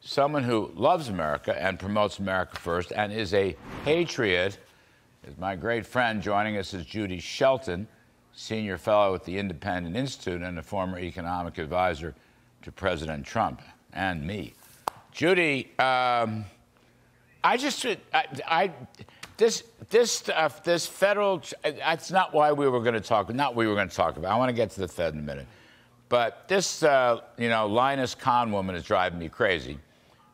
someone who loves America and promotes America first and is a patriot is my great friend. Joining us is Judy Shelton, senior fellow at the Independent Institute and a former economic advisor to President Trump and me. Judy, um, I just, I, I, this, this stuff, this federal, that's not why we were going to talk, not we were going to talk about. I want to get to the Fed in a minute. But this, uh, you know, Lina Khan woman is driving me crazy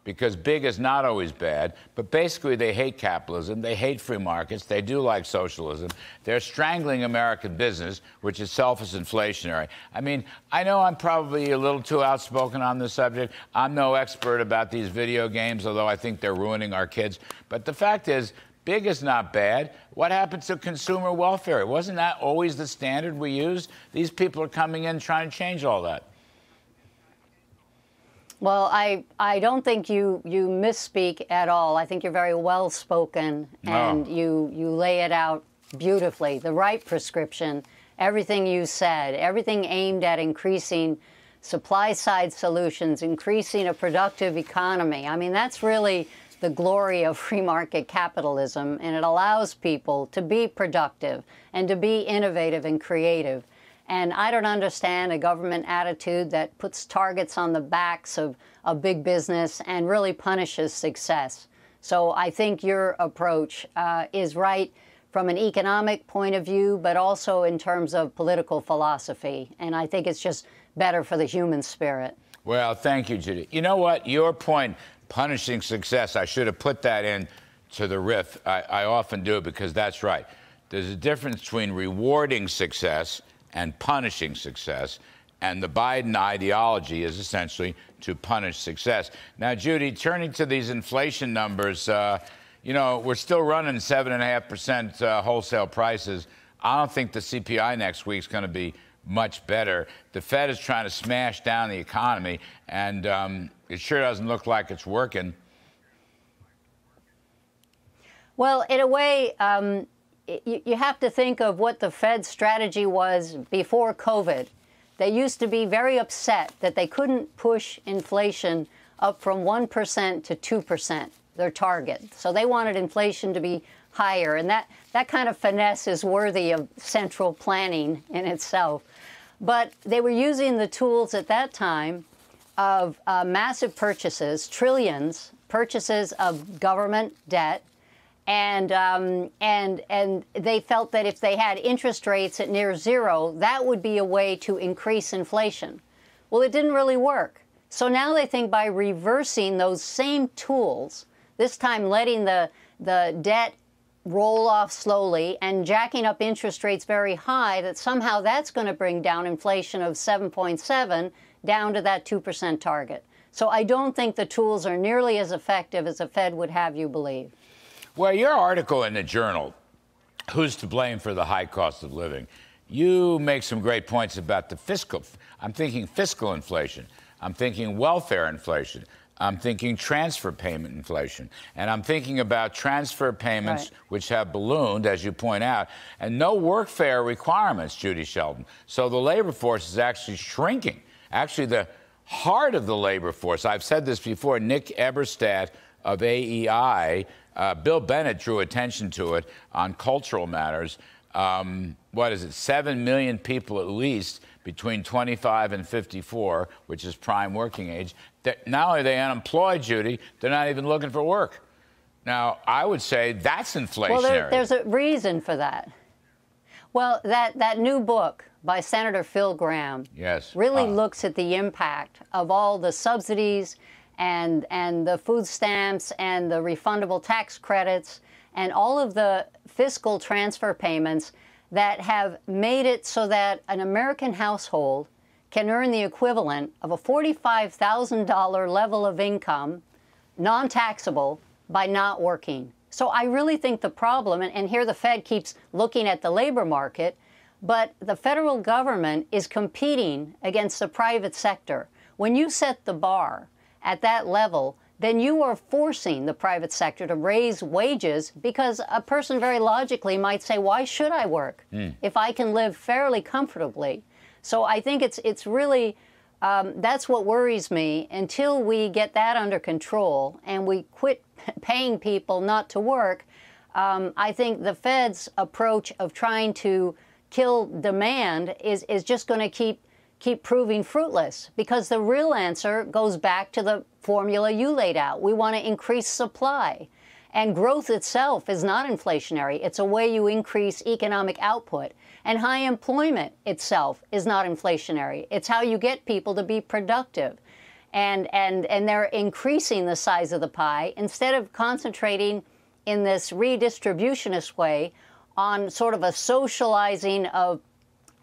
because big is not always bad, but basically they hate capitalism, they hate free markets, they do like socialism. They're strangling American business, which itself is inflationary. I mean, I know I'm probably a little too outspoken on this subject. I'm no expert about these video games, although I think they're ruining our kids. But the fact is, big is not bad. What happened to consumer welfare? Wasn't that always the standard we used? These people are coming in trying to change all that. Well, I, I don't think you, you misspeak at all. I think you're very well spoken and you, you lay it out beautifully. The right prescription, everything you said, everything aimed at increasing supply side solutions, increasing a productive economy. I mean, that's really the glory of free market capitalism, and it allows people to be productive and to be innovative and creative. And I don't understand a government attitude that puts targets on the backs of, of big business and really punishes success. So I think your approach uh, is right from an economic point of view, but also in terms of political philosophy. And I think it's just better for the human spirit. Well, thank you, Judy. You know what? Your point, punishing success, I should have put that in to the riff. I, I often do because that's right. There's a difference between rewarding success and punishing success. And the Biden ideology is essentially to punish success. Now, Judy, turning to these inflation numbers, uh, you know, we're still running 7.5% uh, wholesale prices. I don't think the CPI next week is going to be much better. The Fed is trying to smash down the economy, and um, it sure doesn't look like it's working. Well, in a way, um, you have to think of what the Fed's strategy was before COVID. They used to be very upset that they couldn't push inflation up from 1% to 2%, their target. So they wanted inflation to be higher. And that, that kind of finesse is worthy of central planning in itself. But they were using the tools at that time of uh, massive purchases, trillions, purchases of government debt, and um, and and they felt that if they had interest rates at near zero, that would be a way to increase inflation. Well, it didn't really work. So now they think by reversing those same tools, this time letting the the debt roll off slowly and jacking up interest rates very high, that somehow that's going to bring down inflation of 7.7 down to that 2% target. So I don't think the tools are nearly as effective as the Fed would have you believe. Well, your article in the journal, Who's to Blame for the High Cost of Living, you make some great points about the fiscal. I'm thinking fiscal inflation. I'm thinking welfare inflation. I'm thinking transfer payment inflation. And I'm thinking about transfer payments, right. which have ballooned, as you point out, and no workfare requirements, Judy Shelton. So the labor force is actually shrinking. Actually, the heart of the labor force, I've said this before, Nick Eberstadt of AEI uh, Bill Bennett drew attention to it on cultural matters. Um, what is it? Seven million people at least between 25 and 54, which is prime working age. That Not only are they unemployed, Judy, they're not even looking for work. Now, I would say that's inflationary. Well, there, there's a reason for that. Well, that, that new book by Senator Phil Gramm yes. really uh. looks at the impact of all the subsidies and, and the food stamps and the refundable tax credits and all of the fiscal transfer payments that have made it so that an American household can earn the equivalent of a $45,000 level of income, non taxable, by not working. So I really think the problem, and, and, here the Fed keeps looking at the labor market, but the federal government is competing against the private sector. When you set the bar at that level, then you are forcing the private sector to raise wages because a person very logically might say, why should I work mm. if I can live fairly comfortably? So I think it's, it's really Um, that's what worries me. Until we get that under control and we quit paying people not to work, um, I think the Fed's approach of trying to kill demand is, is just going to keep keep proving fruitless because the real answer goes back to the formula you laid out. We want to increase supply. And growth itself is not inflationary. It's a way you increase economic output. And high employment itself is not inflationary. It's how you get people to be productive. And, and, and they're increasing the size of the pie instead of concentrating in this redistributionist way on sort of a socializing of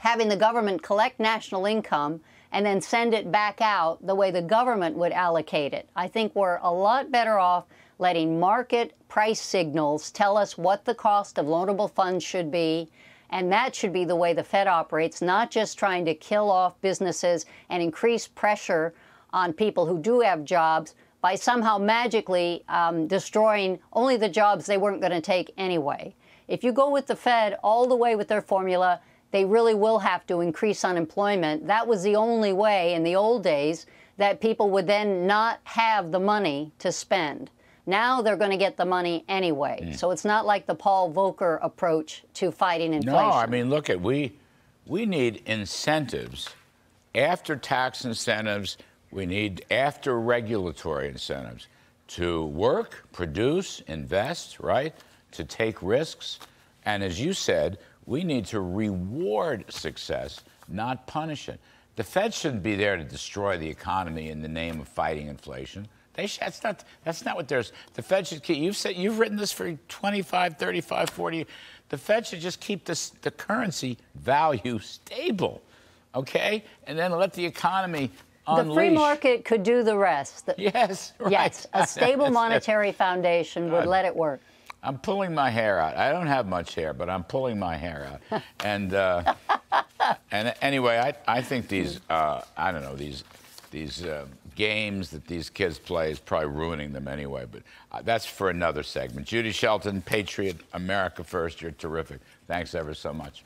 having the government collect national income and then send it back out the way the government would allocate it. I think we're a lot better off letting market price signals tell us what the cost of loanable funds should be. And that should be the way the Fed operates, not just trying to kill off businesses and increase pressure on people who do have jobs by somehow magically um, destroying only the jobs they weren't going to take anyway. If you go with the Fed all the way with their formula, they really will have to increase unemployment. That was the only way in the old days that people would then not have the money to spend. Now they're going to get the money anyway. Mm. So it's not like the Paul Volcker approach to fighting inflation. No, I mean, look at we we need incentives after tax incentives. We need after regulatory incentives to work, produce, invest, right? To take risks. And as you said, we need to reward success, not punish it. The Fed shouldn't be there to destroy the economy in the name of fighting inflation. They should, that's not that's not what there's. The Fed should keep. You've said you've written this for 25, 35, 40. The Fed should just keep this, the currency value stable, okay, and then let the economy Unleash. The free market could do the rest. Yes, right. Yes, a stable monetary foundation would let it work. I'm pulling my hair out. I don't have much hair, but I'm pulling my hair out. and uh, and anyway, I, I think these uh, I don't know these these uh, games that these kids play is probably ruining them anyway. But uh, that's for another segment. Judy Shelton, Patriot, America First. You're terrific. Thanks ever so much.